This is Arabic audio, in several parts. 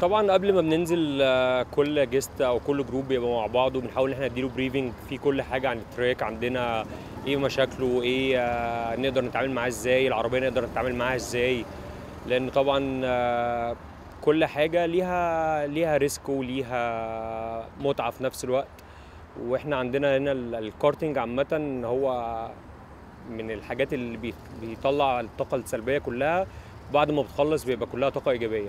طبعا قبل ما بننزل آه، كل guest أو كل group بيبقى مع بعض وبنحاول إن إحنا نديله briefing في كل حاجة عن ال track عندنا إيه مشاكله إيه آه، نقدر نتعامل معاه إزاي العربية نقدر نتعامل معاها إزاي. لأن طبعا آه، كل حاجة ليها ليها risk وليها متعة في نفس الوقت. وإحنا عندنا هنا ال- الكارتنج عامة هو من الحاجات اللي بي- بيطلع الطاقة السلبية كلها. بعد ما بتخلص بيبقى كلها طاقة إيجابية.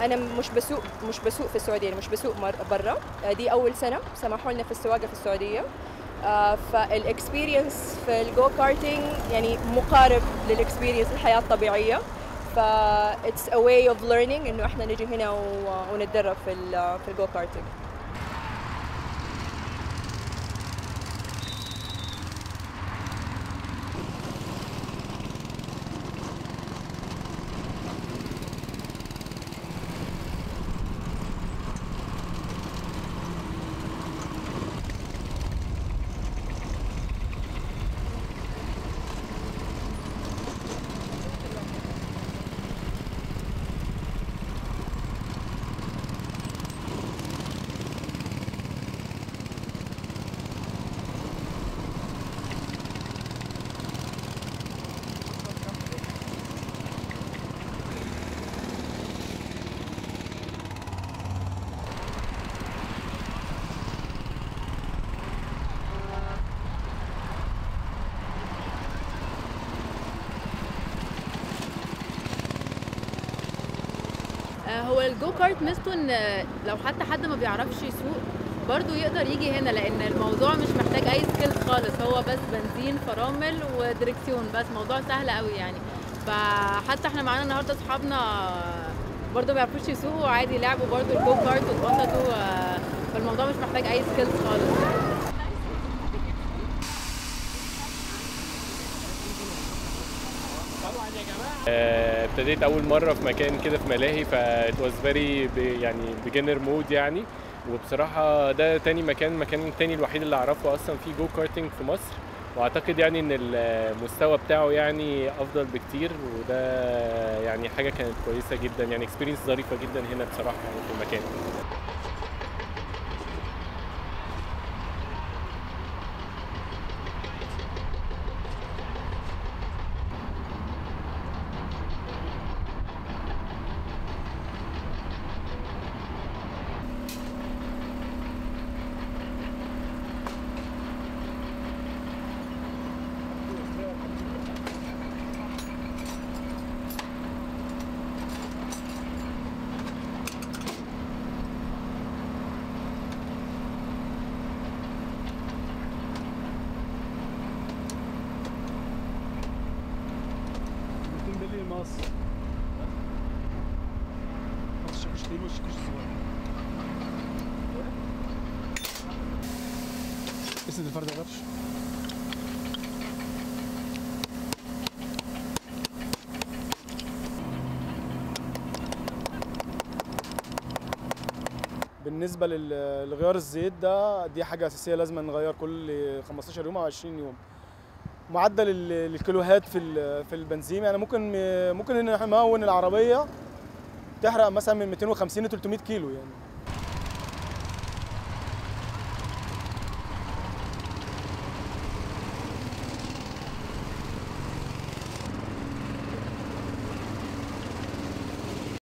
أنا مش بسوق مش بسوق في السعودية مش بسوق برا. دي أول سنة سمحوا لنا في السواقة في السعودية. آه، فال experience في ال go karting يعني مقارب لل experience الحياة الطبيعية. ف it's a way of learning إنه إحنا نجي هنا ونتدرب في ال go karting هو ال go kart ميزته إن آه، لو حتى حد ما بيعرفش يسوق برضه يقدر يجي هنا لأن الموضوع مش محتاج أي skills خالص هو بس بنزين فرامل ودركسيون بس موضوع سهل قوي يعني. فحتى إحنا معانا النهارده أصحابنا برضه ما بيعرفوش يسوقوا عادي لعبوا برضه ال go kart واتبسطوا آه، فالموضوع مش محتاج أي skills خالص. ابتديت أول مرة في مكان كده في ملاهي ف it was very ب- يعني beginner mode يعني. وبصراحة ده تاني مكان المكان التاني الوحيد اللي أعرفه أصلا فيه go karting في مصر. وأعتقد يعني إن المستوى بتاعه يعني أفضل بكتير وده يعني حاجة كانت كويسة جدا يعني experience ظريفة جدا هنا بصراحة يعني في المكان. الفرد يا غرش بالنسبة لل- لغيار الزيت ده دي حاجة أساسية لازم نغير كل 15 يوم أو 20 يوم. معدل ال- الكيلوهات في في البنزين. يعني ممكن ممكن إن إحنا نمون العربية تحرق مثلا من 250 ل 300 كيلو يعني.